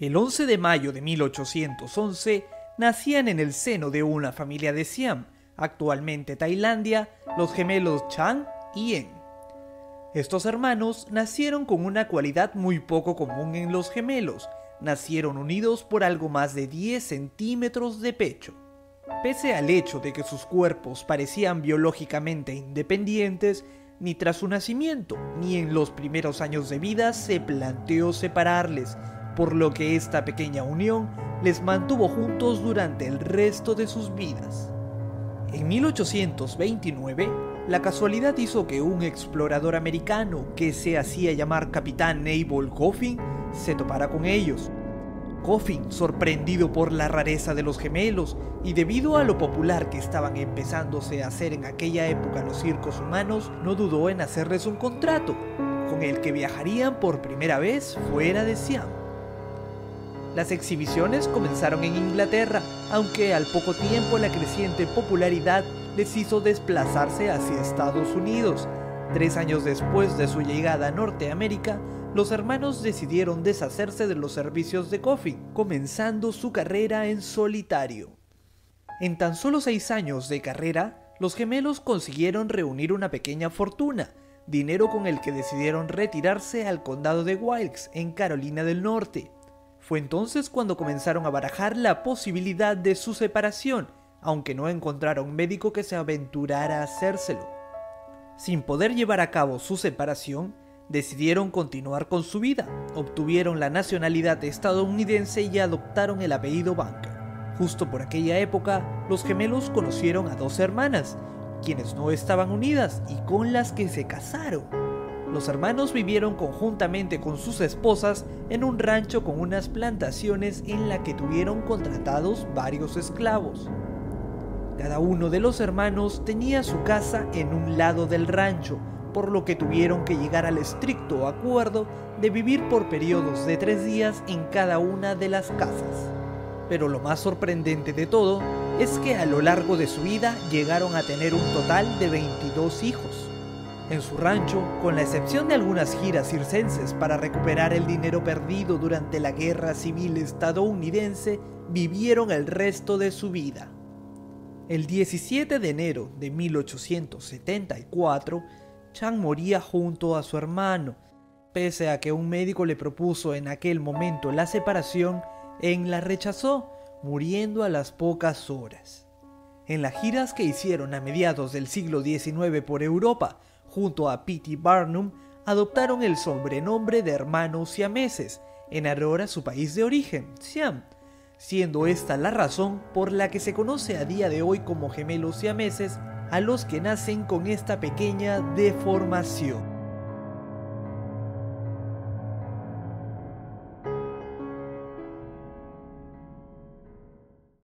El 11 de mayo de 1811 nacían en el seno de una familia de Siam, actualmente Tailandia, los gemelos Chang y En. Estos hermanos nacieron con una cualidad muy poco común en los gemelos, nacieron unidos por algo más de 10 centímetros de pecho. Pese al hecho de que sus cuerpos parecían biológicamente independientes, ni tras su nacimiento, ni en los primeros años de vida se planteó separarles, por lo que esta pequeña unión les mantuvo juntos durante el resto de sus vidas. En 1829, la casualidad hizo que un explorador americano que se hacía llamar Capitán Naval Coffin se topara con ellos. Coffin, sorprendido por la rareza de los gemelos y debido a lo popular que estaban empezándose a hacer en aquella época los circos humanos, no dudó en hacerles un contrato, con el que viajarían por primera vez fuera de Siam. Las exhibiciones comenzaron en Inglaterra, aunque al poco tiempo la creciente popularidad les hizo desplazarse hacia Estados Unidos. Tres años después de su llegada a Norteamérica, los hermanos decidieron deshacerse de los servicios de Coffin, comenzando su carrera en solitario. En tan solo seis años de carrera, los gemelos consiguieron reunir una pequeña fortuna, dinero con el que decidieron retirarse al condado de Wilkes, en Carolina del Norte. Fue entonces cuando comenzaron a barajar la posibilidad de su separación, aunque no encontraron médico que se aventurara a hacérselo. Sin poder llevar a cabo su separación, decidieron continuar con su vida, obtuvieron la nacionalidad estadounidense y adoptaron el apellido Bunker. Justo por aquella época, los gemelos conocieron a dos hermanas, quienes no estaban unidas y con las que se casaron los hermanos vivieron conjuntamente con sus esposas en un rancho con unas plantaciones en la que tuvieron contratados varios esclavos. Cada uno de los hermanos tenía su casa en un lado del rancho, por lo que tuvieron que llegar al estricto acuerdo de vivir por periodos de tres días en cada una de las casas. Pero lo más sorprendente de todo es que a lo largo de su vida llegaron a tener un total de 22 hijos. En su rancho, con la excepción de algunas giras circenses para recuperar el dinero perdido durante la Guerra Civil estadounidense, vivieron el resto de su vida. El 17 de enero de 1874, Chang moría junto a su hermano, pese a que un médico le propuso en aquel momento la separación, en la rechazó, muriendo a las pocas horas. En las giras que hicieron a mediados del siglo XIX por Europa, junto a P.T. Barnum, adoptaron el sobrenombre de hermanos siameses, en honor a su país de origen, Siam, siendo esta la razón por la que se conoce a día de hoy como gemelos siameses a los que nacen con esta pequeña deformación.